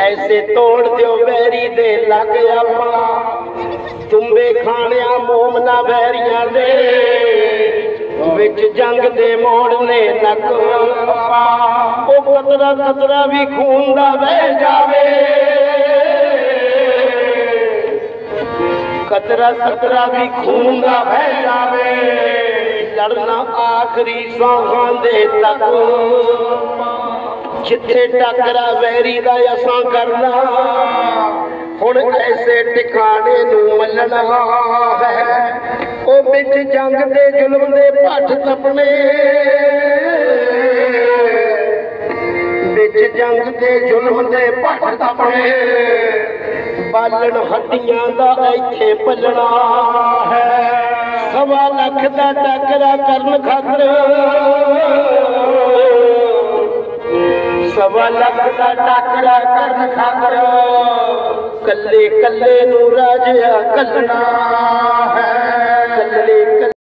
ਐਸੇ ਤੋੜ ਦਿਓ ਵੈਰੀ ਦੇ ਲੱਗ ਆਪਾਂ। ਤੁੰਬੇ ਖਾਣਿਆ ਮੋਮਨਾ ਬੈਰੀਆਂ ਦੇ। ਵਿੱਚ ਜੰਗ ਦੇ ਮੋੜ ਨੇ ਨੱਕ ਆਪਾਂ। ਉਹ ਕਤਰਾ ਕਤਰਾ ਵੀ ਖੂਨ ਦਾ ਵਹਿ ਜਾਵੇ। ਕਤਰਾ ਕਤਰਾ ਵੀ ਖੂਨ ਦਾ ਵਹਿ ਜਾਵੇ। ਲੜਨਾ ਆਖਰੀ ਸਾਹਾਂ ਦੇ ਤੱਕ। ਜਿੱਥੇ ਟੱਕਰਾ ਵੈਰੀ ਦਾ ਅਸਾਂ ਕਰਨਾ, ਹੁਣ ਐਸੇ ਟਿਕਾਣੇ ਨੂੰ ਮੱਲਣਾ ਹੈ। ਉਹ ਵਿੱਚ ਜੰਗ ਦੇ ਜ਼ੁਲਮ ਦੇ ਭੱਠ ਤਪਣੇ ਵਿੱਚ ਜੰਗ ਦੇ ਜ਼ੁਲਮ ਦੇ ਭੱਠ ਤਪਣੇ ਬਾਲਣ ਹੱਡੀਆਂ ਦਾ ਇੱਥੇ ਭੱਲਣਾ ਹੈ। ਸਵਾ ਲੱਖ ਦਾ ਟੱਕਰਾ ਕਰਨ ਖਾਤਰ ਸਵਾ ਲੱਖ ਦਾ ਟੱਕਰਾ ਕਰਨ ਖਾਤਰ ਕੱਲੇ ਕੱਲੇ ਨੂੰ ਰਾਜਿਆ ਕੱਲਣਾ ਹੈ